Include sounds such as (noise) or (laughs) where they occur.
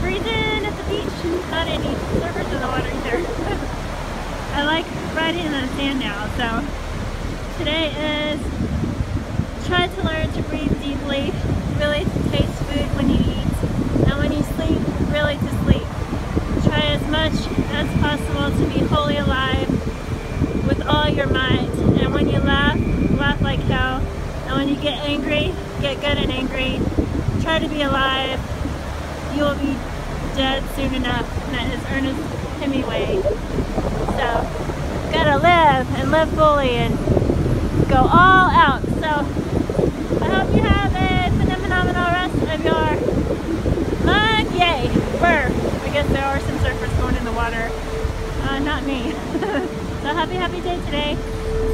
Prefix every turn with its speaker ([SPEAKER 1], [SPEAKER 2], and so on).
[SPEAKER 1] freezing at the beach. Not any surfers in the water either. (laughs) I like riding in the sand now, so today is try to learn to breathe deeply, really to taste food when you eat, and when you sleep, really to sleep. Try as much as possible to be wholly alive with all your might. And when you laugh, laugh like hell. And when you get angry, get good and angry. Try to be alive. You will be dead soon enough. And that is Ernest Hemingway. So, gotta live and live fully and go all out. So, I hope you have a phenomenal rest of your month. Yay! Burr. I guess there are some surfers going in the water. Uh, not me. (laughs) so happy, happy day today.